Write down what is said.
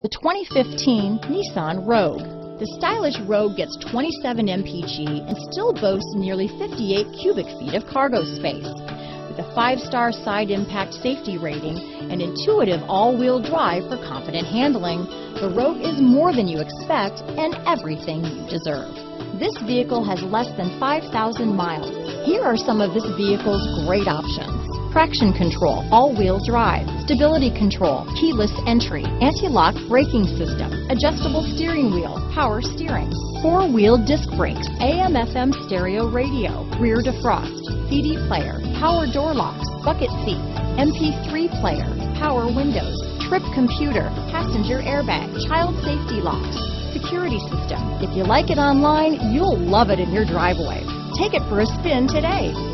The 2015 Nissan Rogue. The stylish Rogue gets 27 mpg and still boasts nearly 58 cubic feet of cargo space. With a five-star side impact safety rating and intuitive all-wheel drive for confident handling, the Rogue is more than you expect and everything you deserve. This vehicle has less than 5,000 miles. Here are some of this vehicle's great options traction control, all-wheel drive, stability control, keyless entry, anti-lock braking system, adjustable steering wheel, power steering, four-wheel disc brakes, AM FM stereo radio, rear defrost, CD player, power door locks, bucket seats, MP3 player, power windows, trip computer, passenger airbag, child safety locks, security system. If you like it online, you'll love it in your driveway. Take it for a spin today.